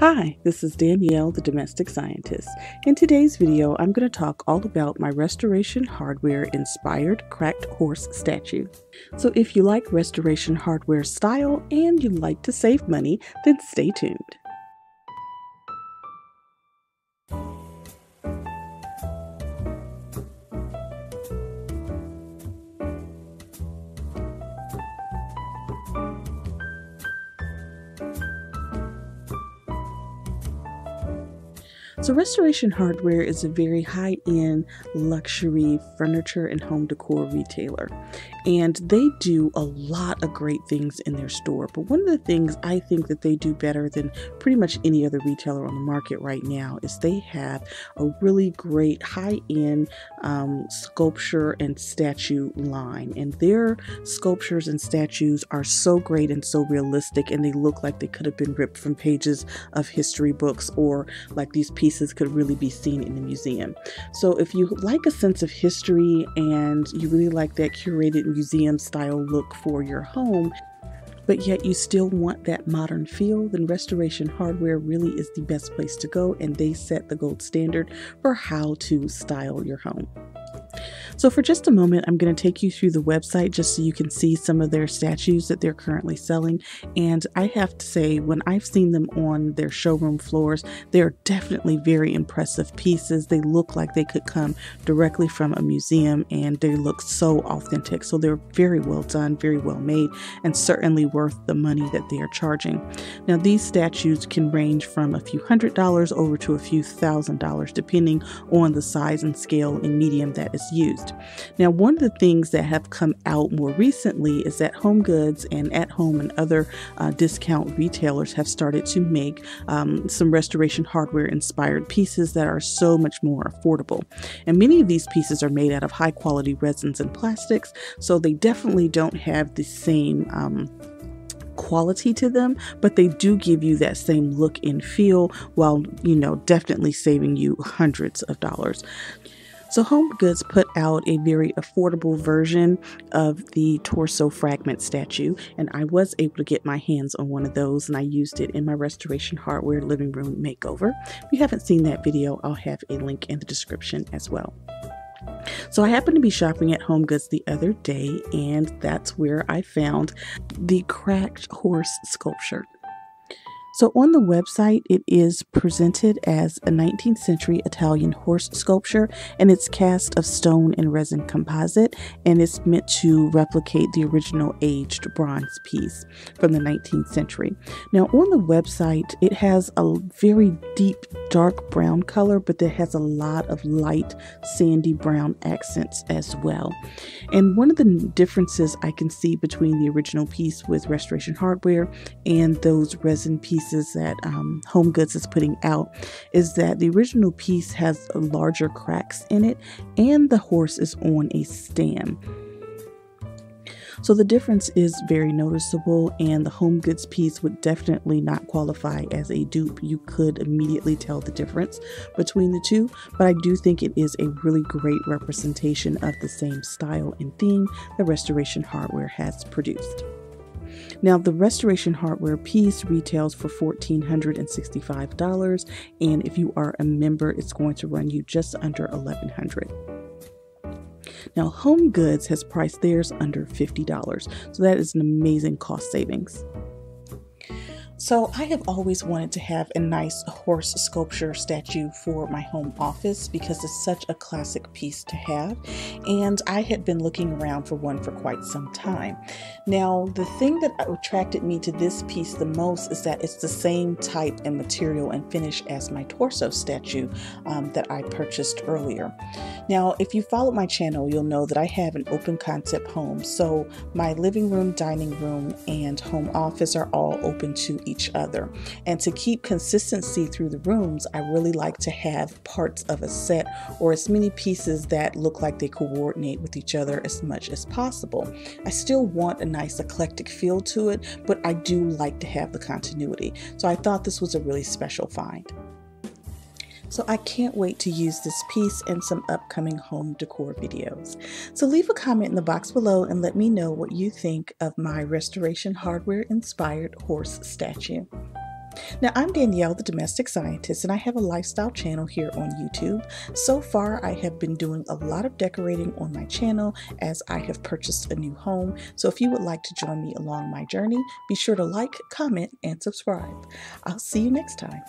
Hi, this is Danielle, the domestic scientist. In today's video, I'm going to talk all about my restoration hardware inspired cracked horse statue. So if you like restoration hardware style and you like to save money, then stay tuned. So, Restoration Hardware is a very high end luxury furniture and home decor retailer. And they do a lot of great things in their store. But one of the things I think that they do better than pretty much any other retailer on the market right now is they have a really great high end um, sculpture and statue line. And their sculptures and statues are so great and so realistic, and they look like they could have been ripped from pages of history books or like these pieces could really be seen in the museum. So if you like a sense of history and you really like that curated museum style look for your home, but yet you still want that modern feel, then Restoration Hardware really is the best place to go, and they set the gold standard for how to style your home. So for just a moment, I'm going to take you through the website just so you can see some of their statues that they're currently selling. And I have to say, when I've seen them on their showroom floors, they're definitely very impressive pieces. They look like they could come directly from a museum and they look so authentic. So they're very well done, very well made, and certainly worth the money that they are charging. Now, these statues can range from a few hundred dollars over to a few thousand dollars, depending on the size and scale and medium that is used. Now, one of the things that have come out more recently is that Home Goods and At Home and other uh, discount retailers have started to make um, some restoration hardware inspired pieces that are so much more affordable. And many of these pieces are made out of high quality resins and plastics, so they definitely don't have the same. Um, quality to them, but they do give you that same look and feel while, you know, definitely saving you hundreds of dollars. So, Home Goods put out a very affordable version of the torso fragment statue, and I was able to get my hands on one of those, and I used it in my restoration hardware living room makeover. If you haven't seen that video, I'll have a link in the description as well. So I happened to be shopping at Home Goods the other day, and that's where I found the cracked horse sculpture. So on the website, it is presented as a 19th century Italian horse sculpture and it's cast of stone and resin composite and it's meant to replicate the original aged bronze piece from the 19th century. Now on the website, it has a very deep dark brown color, but it has a lot of light sandy brown accents as well. And one of the differences I can see between the original piece with Restoration Hardware and those resin pieces pieces that um, Home Goods is putting out is that the original piece has larger cracks in it and the horse is on a stand. So the difference is very noticeable, and the home goods piece would definitely not qualify as a dupe. You could immediately tell the difference between the two, but I do think it is a really great representation of the same style and theme that Restoration Hardware has produced. Now, the restoration hardware piece retails for $1,465, and if you are a member, it's going to run you just under $1,100. Now, Home Goods has priced theirs under $50, so that is an amazing cost savings. So, I have always wanted to have a nice horse sculpture statue for my home office because it's such a classic piece to have, and I had been looking around for one for quite some time. Now, the thing that attracted me to this piece the most is that it's the same type and material and finish as my torso statue um, that I purchased earlier. Now, if you follow my channel, you'll know that I have an open concept home, so my living room, dining room, and home office are all open to each other. And to keep consistency through the rooms, I really like to have parts of a set or as many pieces that look like they coordinate with each other as much as possible. I still want a nice eclectic feel to it, but I do like to have the continuity. So I thought this was a really special find. So I can't wait to use this piece in some upcoming home decor videos. So leave a comment in the box below and let me know what you think of my restoration hardware inspired horse statue. Now, I'm Danielle, the domestic scientist, and I have a lifestyle channel here on YouTube. So far, I have been doing a lot of decorating on my channel as I have purchased a new home. So, if you would like to join me along my journey, be sure to like, comment, and subscribe. I'll see you next time.